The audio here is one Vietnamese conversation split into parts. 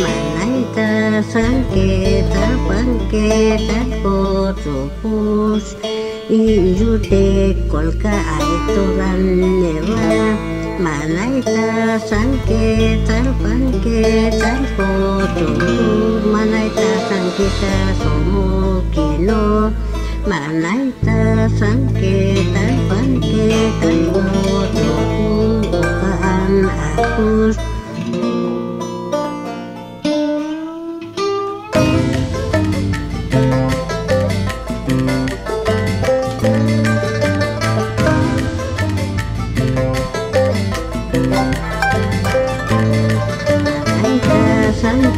Malaita sanketa panketa kotrupus Injute kolka aitoran neva Malaita sanketa sanketa somokino Malaita sanketa panketa an à akus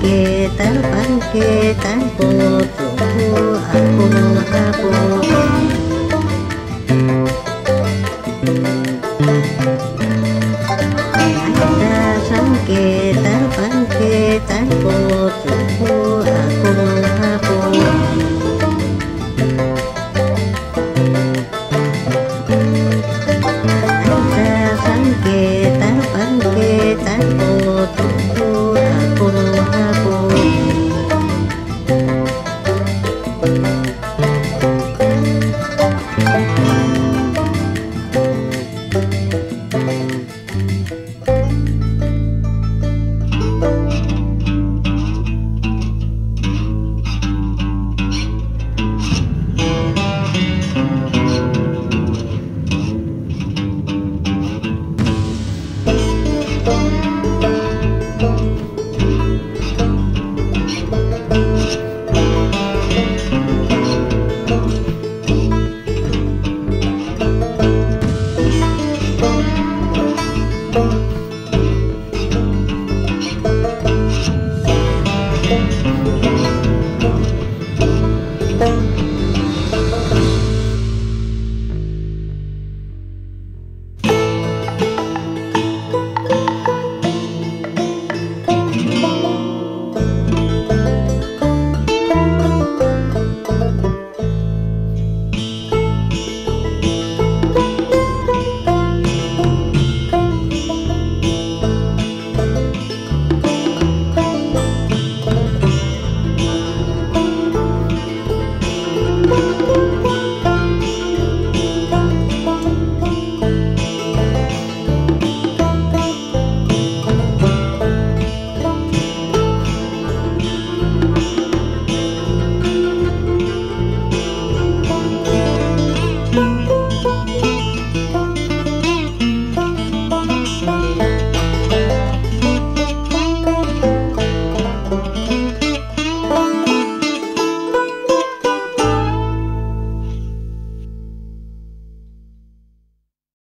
ke tan pan ke tan po tu tu a po a po da san ke tan pan ke tan po tu tu a